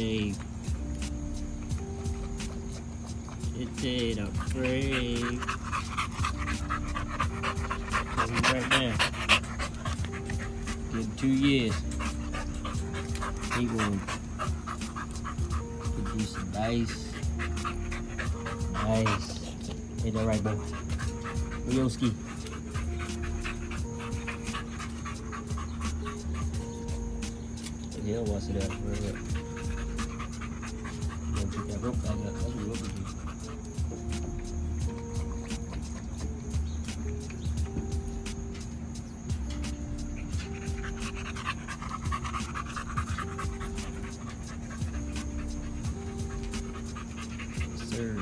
It's it up free. Coming right there. Give two years. He will produce a nice, nice. Hey, that right, boy. Yoski. He'll it a what rope do. Sir.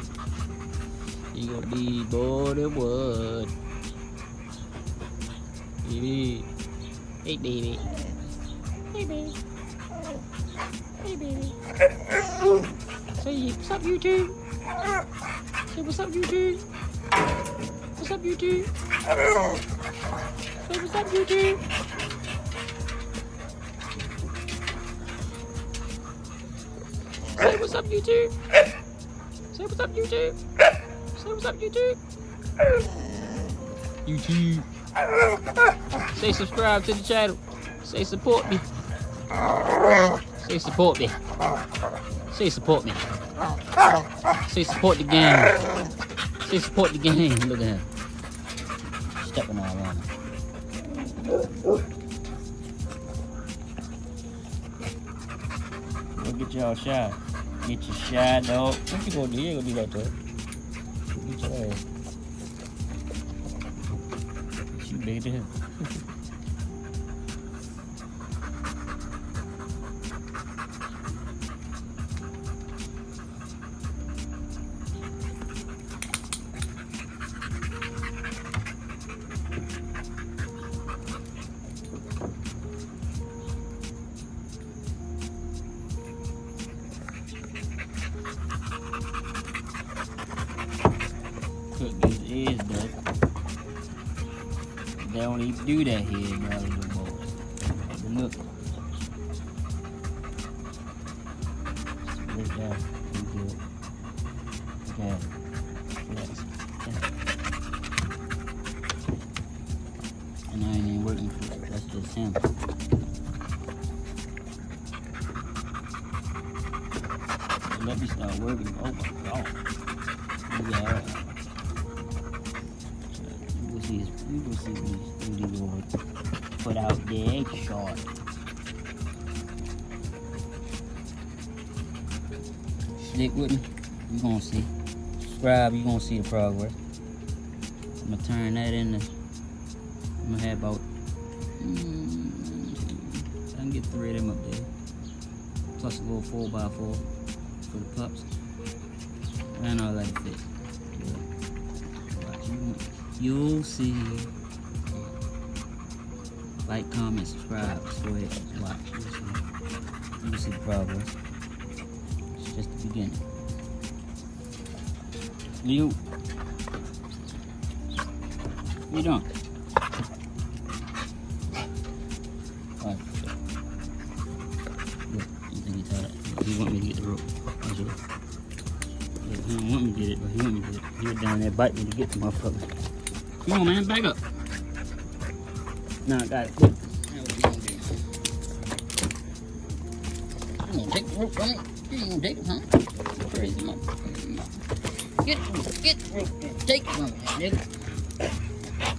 You gonna be bored of wood. Baby. Hey, baby. Hey, baby. Hey, baby. Say what's up, YouTube? Say what's up, YouTube? What's up, YouTube? Say what's up, YouTube? Say what's up, YouTube? Say what's up, YouTube? Say what's up, YouTube? YouTube. Say subscribe to the channel. Say support me. Say support me. Say support me. Say support the game. Say support the game. Look at him. Stepping all around. Go get y'all shot. Get your shot, dog. What you gonna do? You ain't gonna do that her. Get your ass. She than him. Cook these eggs, though. They don't even do that here little boys. Look. Split. Pretty. Okay. Yes. And I ain't working for him. Let me start working. Oh my god. Yeah. You will see, you will see Lord put out the egg shot. Stick with me, You're gonna see. Subscribe, you're gonna see the progress. I'm gonna turn that into. I'm gonna have about. Mm, I can get three of them up there. Plus a little four by four for the pups. And all that fit. You. You'll see. Like, comment, subscribe. Ahead watch. You'll see. The progress. It's just the beginning. You. You doing? He want me to get the rope. It. He don't want me to get it, but he want me to get it. He was down there biting me to get the motherfucker. Come on, man, back up. Nah, I got it. Take the rope from me? You ain't gonna take it, huh? Crazy. Get it, get the rope. Take it nigga.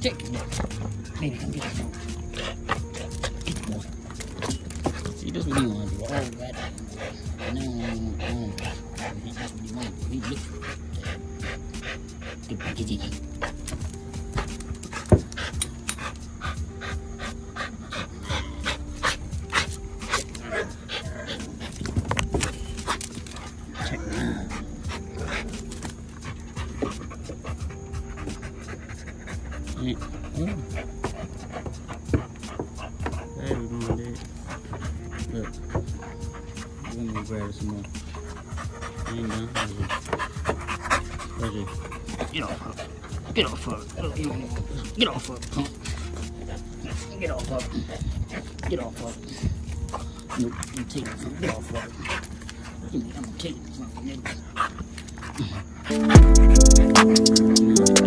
Take it. Get the rope. Get the rope. See, this what wanna do. And then when he want to that's Me grab some more. Ain't done. Where's it? Get off of it. Get off of it. Look, you don't want- Get off of it. Get off of it. Get off of it. Nope, you take it from Get off of it. Come here, I'm gonna it from you,